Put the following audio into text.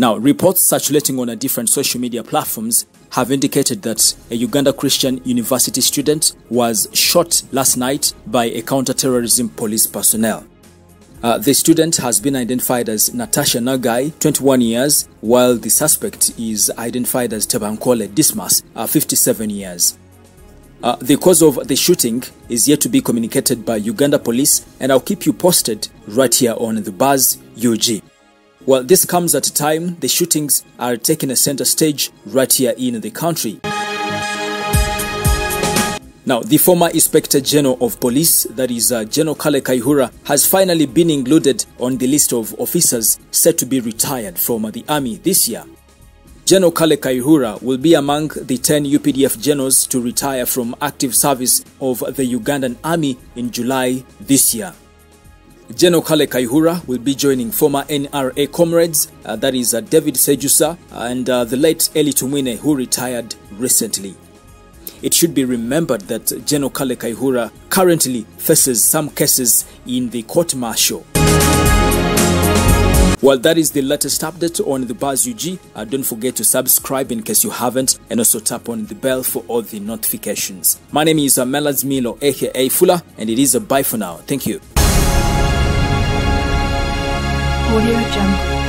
Now, reports circulating on different social media platforms have indicated that a Uganda Christian University student was shot last night by a counter-terrorism police personnel. Uh, the student has been identified as Natasha Nagai, 21 years, while the suspect is identified as Tebankole Dismas, uh, 57 years. Uh, the cause of the shooting is yet to be communicated by Uganda police, and I'll keep you posted right here on the Buzz UG. Well, this comes at a time the shootings are taking a center stage right here in the country. Now, the former Inspector General of Police, that is uh, General Kale Kayihura, has finally been included on the list of officers set to be retired from the army this year. General Kale Kayihura will be among the 10 UPDF generals to retire from active service of the Ugandan Army in July this year. General Kale Kayihura will be joining former NRA comrades, uh, that is uh, David Sejusa and uh, the late Elly Tumwine, who retired recently. It should be remembered that General Kale Kayihura currently faces some cases in the court martial. Well, that is the latest update on the Buzz UG. Uh, don't forget to subscribe in case you haven't, and also tap on the bell for all the notifications. My name is uh, Melaz Milo, aka Fuller, and it is a bye for now. Thank you. Audio Jungle.